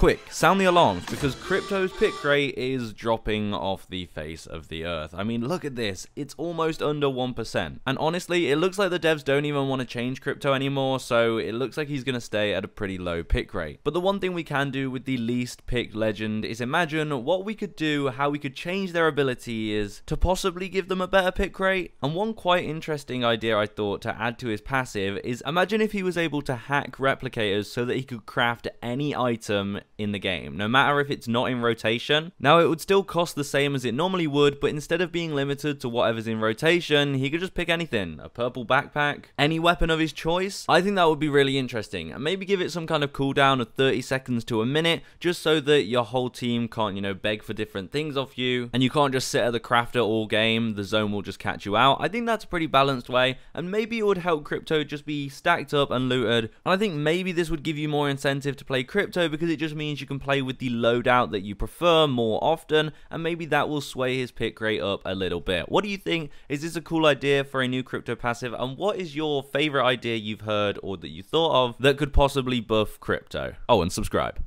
Quick, sound the alarms because crypto's pick rate is dropping off the face of the earth. I mean, look at this. It's almost under 1%. And honestly, it looks like the devs don't even want to change crypto anymore, so it looks like he's going to stay at a pretty low pick rate. But the one thing we can do with the least picked legend is imagine what we could do, how we could change their ability is to possibly give them a better pick rate. And one quite interesting idea I thought to add to his passive is imagine if he was able to hack replicators so that he could craft any item in the game, no matter if it's not in rotation. Now, it would still cost the same as it normally would, but instead of being limited to whatever's in rotation, he could just pick anything. A purple backpack, any weapon of his choice. I think that would be really interesting. And maybe give it some kind of cooldown of 30 seconds to a minute, just so that your whole team can't, you know, beg for different things off you, and you can't just sit at the crafter all game, the zone will just catch you out. I think that's a pretty balanced way, and maybe it would help crypto just be stacked up and looted. And I think maybe this would give you more incentive to play crypto because it just means you can play with the loadout that you prefer more often, and maybe that will sway his pick rate up a little bit. What do you think? Is this a cool idea for a new crypto passive? And what is your favorite idea you've heard or that you thought of that could possibly buff crypto? Oh, and subscribe.